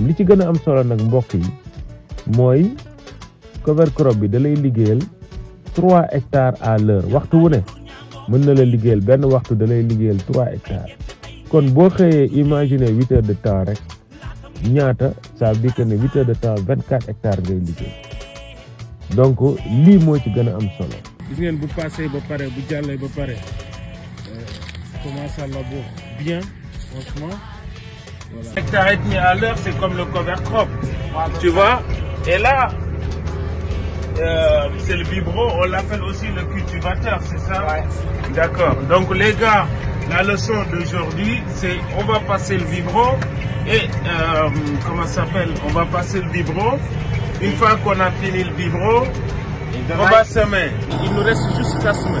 li ci gën a am solo nag mbokk yi mooy cover crop bi da lay liggéeyal trois hectares à l'heure waxtu wu ne mën na la liggéeyal benn waxtu da lay liggéeyal trois hectares kon boo xëyee imaginer huit heures de temps rek ñaata ça veut dire que ne huit heures de temps vingt quatre hectares ngay liggéey donc lii moo ci gën a am solo. gis ngeen bu passé ba pare bu jàllee ba pare commence à labour bien franchement. Voilà. Hectare et demi à l'heure, c'est comme le cover crop. Tu vois? Et là, euh, c'est le vibro, on l'appelle aussi le cultivateur, c'est ça? Ouais. D'accord. Donc les gars, la leçon d'aujourd'hui, c'est on va passer le vibro et euh, comment ça s'appelle? On va passer le vibro. Une fois qu'on a fini le vibro, on va semer. Il nous reste juste qu'à semer.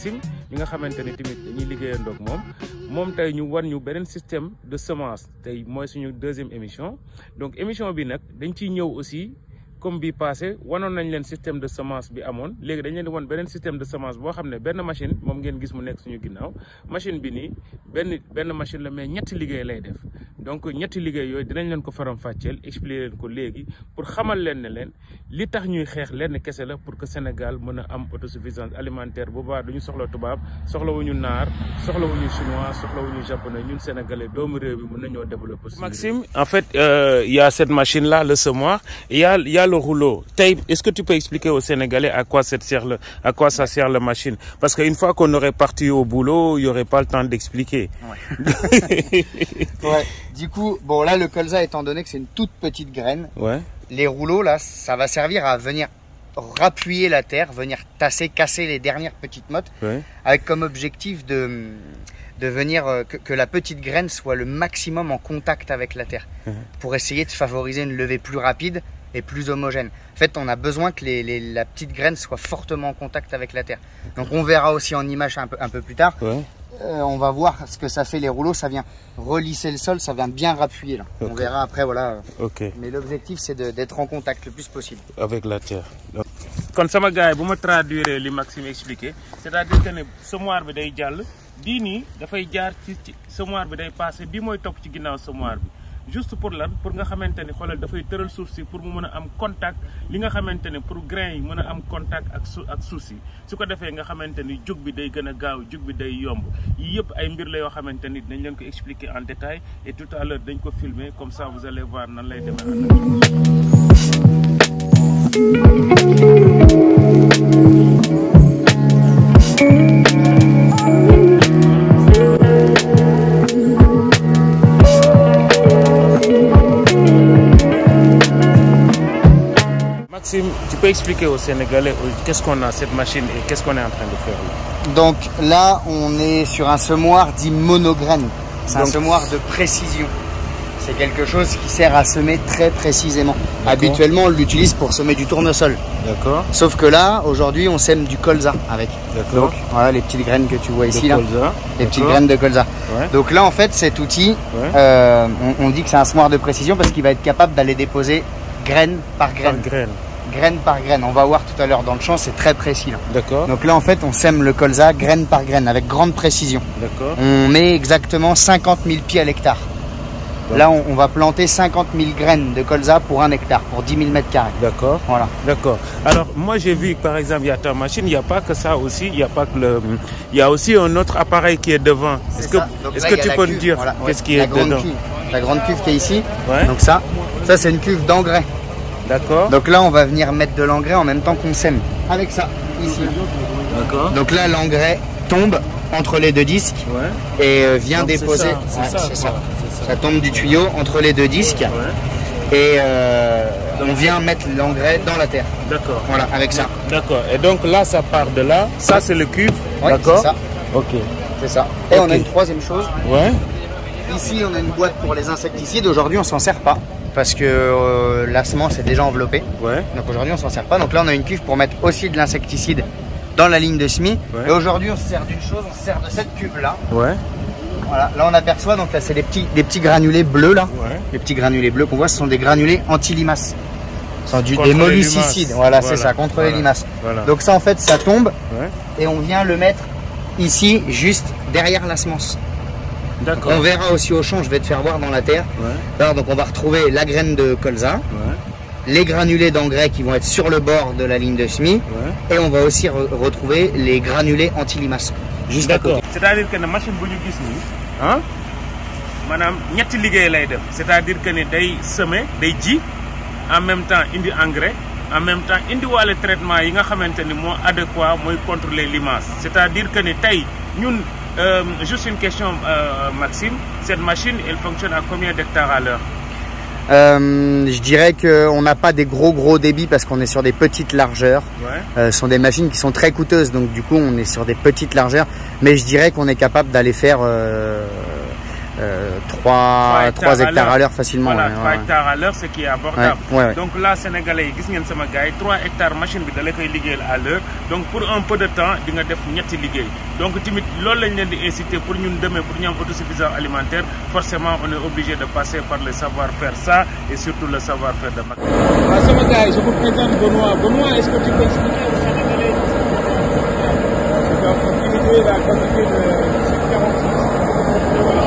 Maxime ñi nga xamante ni tamit dañuy liggéeyandoo ak moom. Moom tey ñu war ñu beneen système de semence tey mooy suñu deuxième émission. Donc émission bi nag dañ ciy ñëw aussi comme bi passé wanoon nañ leen système de semence bi amoon. Léegi dañ leen di wan beneen système de semence boo xam ne benn machine moom ngeen gis mu nekk suñu ginnaaw. Machine bi nii benn benn machine la mais ñetti liggéey lay def. Donc ñetti liggéey yooyu dinañ leen ko faram fàcceel expliquer leen ko léegi pour xamal leen ne leen li tax ñuy xeex lenn kese la pour que Sénégal mën a am autosuffisance alimentaire bu baax duñu soxla tubaab soxlawuñu naar soxlawuñu chinois soxlawuñu japonais ñun sénégalais doomu réew bi mën nañoo développer. Maxime en fait euh, il y a cette machine là le semoir il y a il y a le rouleau tey est-ce que tu peux expliquer aux Sénégalais à quoi ça sert le à quoi ça sert la machine? Parce que une fois qu'on aurait parti au boulot il y aurait pas le temps d'expliquer. Ouais. Du coup, bon là le colza étant donné que c'est une toute petite graine, ouais. les rouleaux là, ça va servir à venir rappuyer la terre, venir tasser, casser les dernières petites mottes, ouais. avec comme objectif de de venir euh, que, que la petite graine soit le maximum en contact avec la terre, pour essayer de favoriser une levée plus rapide et plus homogène. En fait, on a besoin que les, les- la petite graine soit fortement en contact avec la terre. Donc on verra aussi en image un peu, un peu plus tard. ouais. Euh, on va voir ce que ça fait les rouleaux. Ça vient relisser le sol, ça vient bien rappuyer là. On verra après, voilà. Mais l'objectif c'est d'être en contact le plus possible. avec la terre. kon sama gars yi bu ma traduire li Maxime expliqué c'est-à-dire que semoir bi day jaar ci ci semoir bi day passé bii mooy topp ci ginnaaw semoir bi juste pour lan pour nga xamante ni xoolal dafay pour mu am contact li nga pour grain yi am contact ak ak suuf si. Su nga xamante ni jug bi day a gaaw bi day yomb. Ay mbir la dañ expliquer en détail et tout à l'heure dañ ko filmer comme ça vous allez voir expliquer aux Sénégalais euh, qu'est-ce qu'on a cette machine et qu'est-ce qu'on est en train de faire là Donc là, on est sur un semoir dit monograine. C'est un semoir de précision. C'est quelque chose qui sert à semer très précisément. Habituellement, on l'utilise pour semer du tournesol. D'accord Sauf que là, aujourd'hui, on sème du colza avec. D'accord. Voilà les petites graines que tu vois ici Le là. Les petites graines de colza. Ouais. Donc là, en fait, cet outil, Ouais. euh, on, on dit que c'est un semoir de précision parce qu'il va être capable d'aller déposer graine par Par graine. Graine. Par graine. On va voir tout à l'heure dans le champ, c'est très précis. D'accord Donc là, en fait, on sème le colza graine par graine avec grande précision. D'accord On met exactement 50 000 pieds à l'hectare. Là, on, on va planter 50 000 graines de colza pour un hectare, pour 10 000 mètres carrés. D'accord Voilà. D'accord. Alors, moi, j'ai vu, par exemple, il y a ta machine, il n'y a pas que ça aussi, il n'y a pas que le... Il y a aussi un autre appareil qui est devant. Est-ce que, là, que y tu peux cuve, nous dire voilà, ouais. qu'est-ce qui est dedans? cuve. La grande cuve qui est ici. Ouais. Donc ça, ça c'est une cuve d'engrais. D'accord Donc là, on va venir mettre de l'engrais en même temps qu'on sème. Avec ça, ici. D'accord Donc là, l'engrais tombe entre les deux disques Ouais. et vient Donc, c'est déposer. ça, c'est Ouais, ça, ça. C'est ça. Ça tombe du tuyau entre les deux disques. Ouais. Et euh, on vient mettre l'engrais dans la terre. D'accord. Voilà, avec ça. D'accord. Et donc là, ça part de là. Ça, c'est le cuve. Ouais, D'accord. c'est ça. Ok. C'est ça. Et on a une troisième chose. Ouais. Ici, on a une boîte pour les insecticides. Aujourd'hui, on s'en sert pas parce que euh, la semence est déjà enveloppée. Ouais. Donc aujourd'hui, on s'en sert pas. Donc là, on a une cuve pour mettre aussi de l'insecticide dans la ligne de semis. Ouais. Et aujourd'hui, on se sert d'une chose, on se sert de cette cuve là. Ouais. Voilà, là on aperçoit donc là c'est des petits des petits granulés bleus là. Ouais. Les petits granulés bleus qu'on voit, ce sont des granulés anti-limaces. Ce sont du- Contre des limaces. Voilà, c'est ça, contre les limaces. Voilà. Donc ça en fait, ça tombe et on vient le mettre ici, juste derrière la semence. On verra aussi au champ, je vais te faire voir dans la terre. Ouais. Alors, donc on va retrouver la graine de colza, Ouais. les granulés d'engrais qui vont être sur le bord de la ligne de semis Ouais. et on va aussi re- retrouver les granulés anti-limaces. Juste à d'accord côté. c'est-à-dire que ne machine gis nii ah maanaam ñetti liggéey lay def c'est-à-dire que ne day semer day ji en même temps indi engrais en même temps indiwaale traitement yi nga xamante ni moo adéquat mooy contre les limaces c'est-à-dire que ne tey ñun euh, juste une question euh, Maxime cette machine elle fonctionne à combien d'hectares à l'heure Euh, je dirais qu'on n'a pas des gros gros débits parce qu'on est sur des petites largeurs. ouais Euh, ce sont des machines qui sont très coûteuses, donc du coup on est sur des petites largeurs. Mais je dirais qu'on est capable d'aller faire euh, 3, Trois hectares à hectares à l'heure. facilement. voilà ouais, 3 ouais. hectares à l'heure ce qui est abordable Ouais, ouais, ouais. donc là sénégalais gis ngeen sama gars yi 3 hectares machine bi da la koy liggéeyal à l'heure donc pour un peu de temps di nga def ñetti liggéey donc tamit loolu lañ leen di inciter pour ñun demee pour ñu am autosuffisance alimentaire forcément on est obligé de passer par le savoir-faire ça et surtout le savoir-faire de Mac. waaw sama gars yi je vous présente Benoît Benoît est-ce que tu peux expliquer aux Sénégalais? Donc utiliser la quantité de 646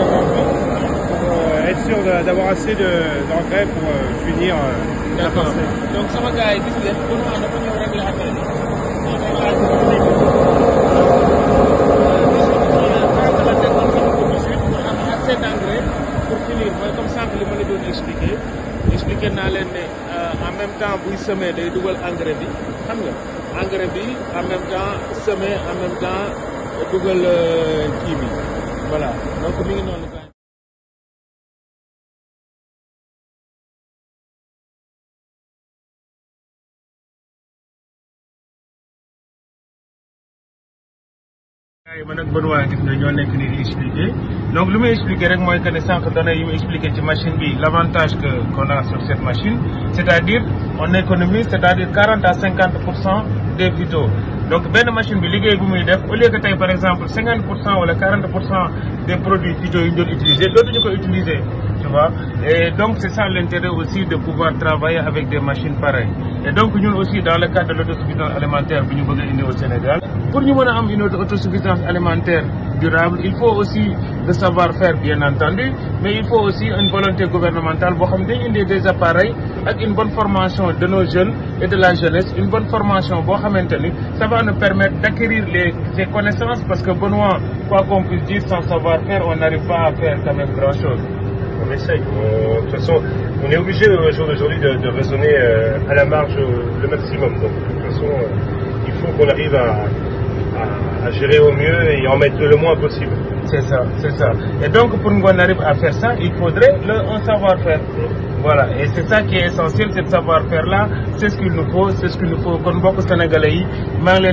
euh, être sûr de- d'avoir assez de- d'engrais pour euh, finir. euh, la D'accord. parcelle. donc sama gars yi gis ngeen Benoît dafa ñëw régler affaire yi. assez d'engrais pour finir. Mooy comme sànq li ma la doon expliquer expliquer naa leen ne en même temps buy semer day dugal engrais bi. Xam nga engrais bi en même temps semer en même temps dugal kii bi. Voilà. Donc mi ngi noonu donc muy expliquer rek mooy que données yi mu expliquer ci machine bi l' avantage que qu'on a sur cette machine. C' est à dire on économise c' est à dire quarante à cinquante pour cent des vitaux donc benn machine bu muy def au lieu que tey par exemple cinquante pour cent wala quarante pour cent des produits utiliser dootuñu ko utiliser et donc c'est ça l'intérêt aussi de pouvoir travailler avec des machines pareilles. Et donc ñun aussi dans le cadre de l'autosuffisance alimentaire a indi au Sénégal pour ñu mën a am une autosuffisance alimentaire durable il faut aussi le savoir-faire bien entendu mais il faut aussi une volonté gouvernementale dañu indi des appareils ak une bonne formation de nos jeunes et de la jeunesse une bonne formation ni ça va nous permettre d'acquérir les ces connaissances parce que Benoît quoi qu'on puisse dire sans savoir-faire on n'arrive pas à faire quand même grand-chose On essaye. On- de toute façon, on est obligé au jour d'aujourd'hui de, raisonner euh, à la marge euh, le maximum. Donc, de toute façon, euh, il faut qu'on arrive à, gérer au mieux et en mettre le moins possible. C'est ça, c'est ça. Et donc, pour qu'on arrive à faire ça, il faudrait un savoir-faire. Voilà, et c'est ça qui est essentiel, c'est savoir-faire-là, c'est ce qu'il nous faut, c'est ce qu'il nous faut. Maa ngi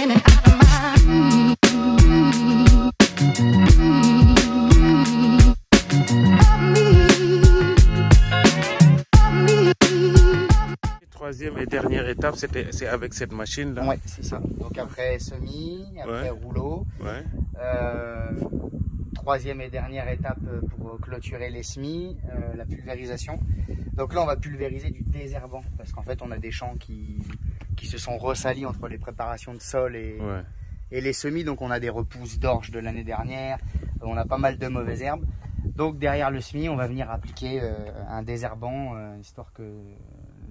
étape c'était c'est avec cette machine là Ouais, c'est ça. Donc après semis, après Ouais. rouleau. ouais Euh, troisième et dernière étape euh, pour clôturer les semis, euh, la pulvérisation. Donc là, on va pulvériser du désherbant parce qu'en fait, on a des champs qui, qui se sont ressalis entre les préparations de sol et, ouais Et les semis, donc on a des repousses d'orge de l'année dernière, on a pas mal de mauvaises herbes. Donc derrière le semis, on va venir appliquer euh, un désherbant, euh, histoire que